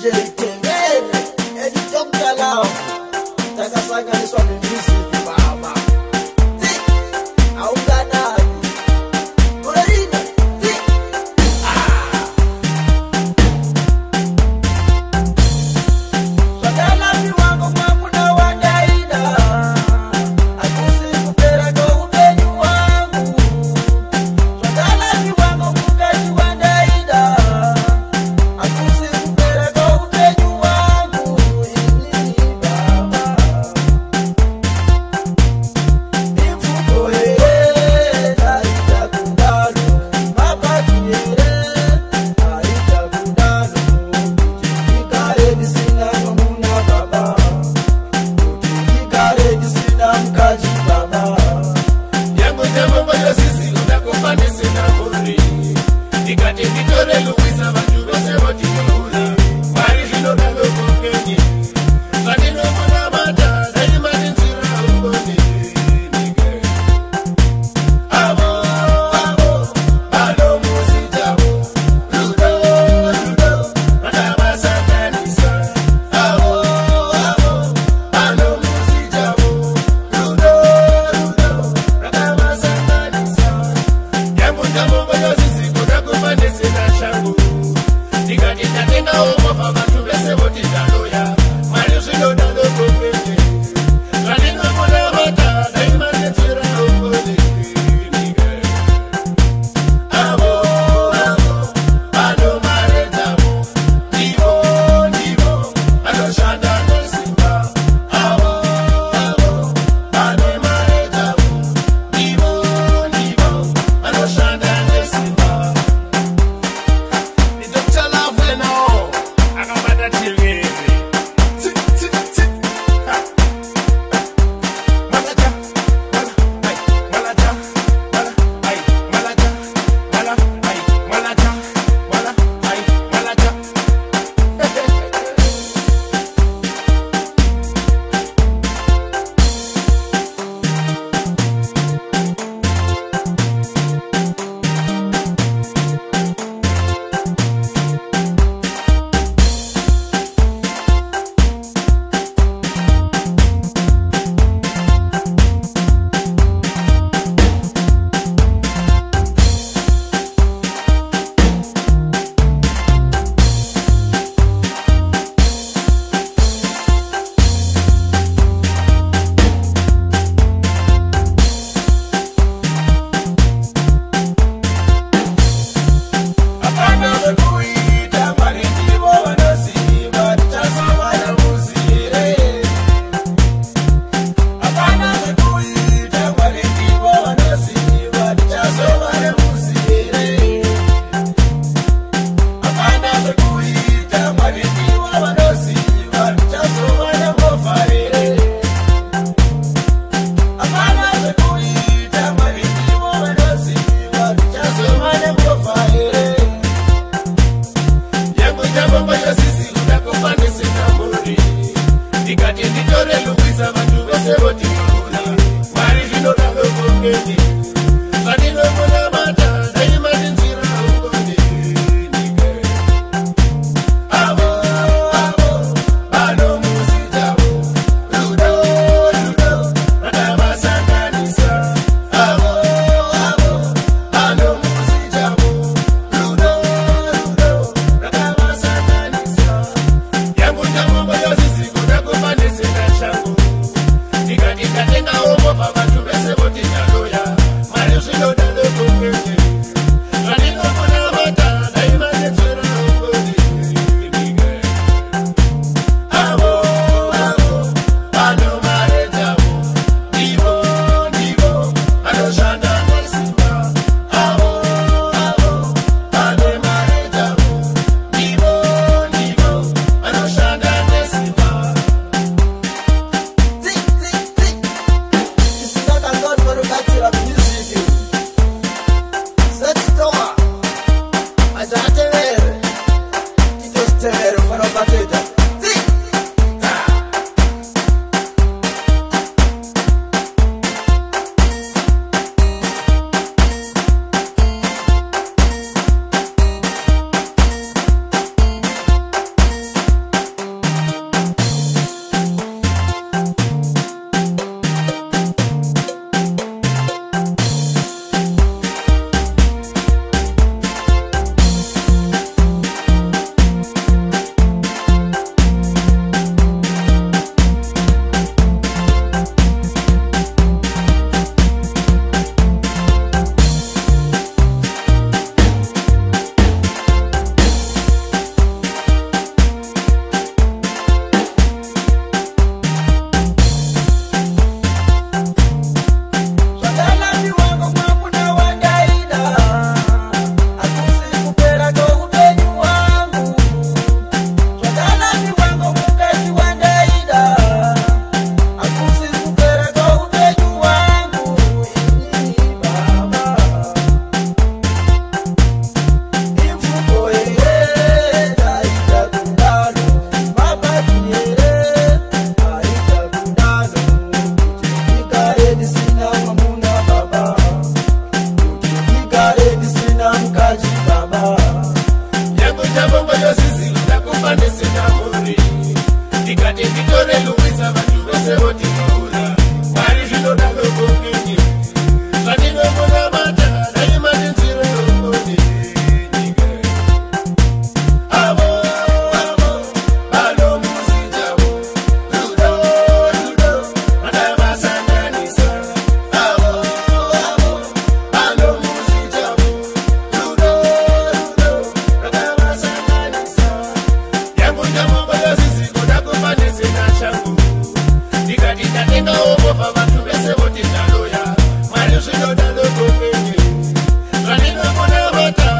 jeito. Zvaninomonavota.